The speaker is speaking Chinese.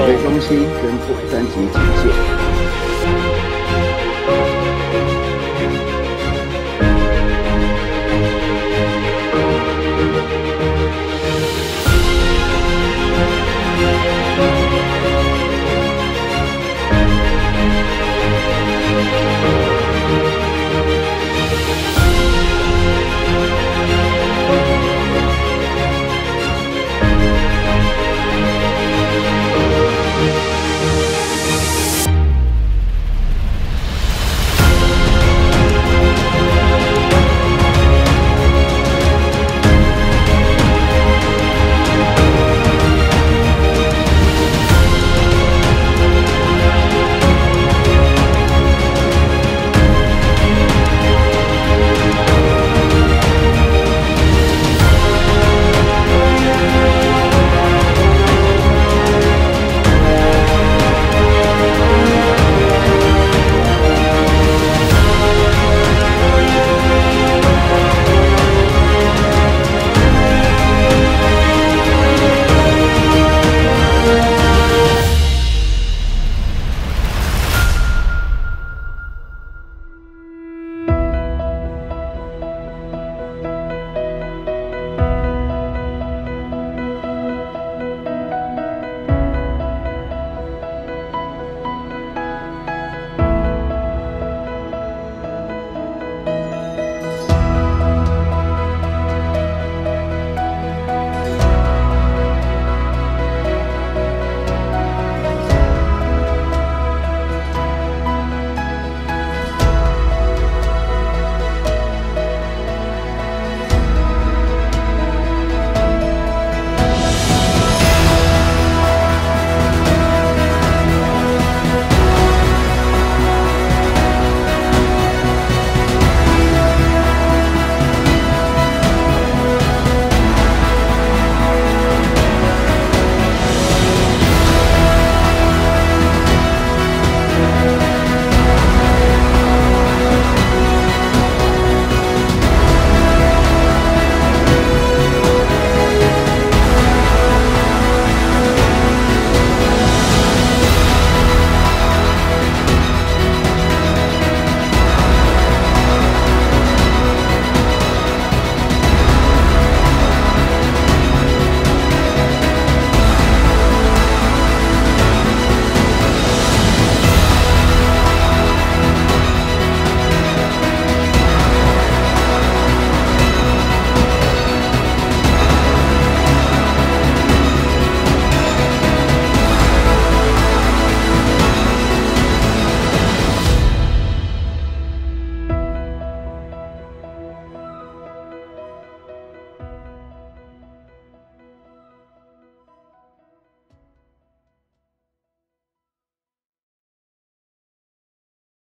指挥中心宣布三级警戒。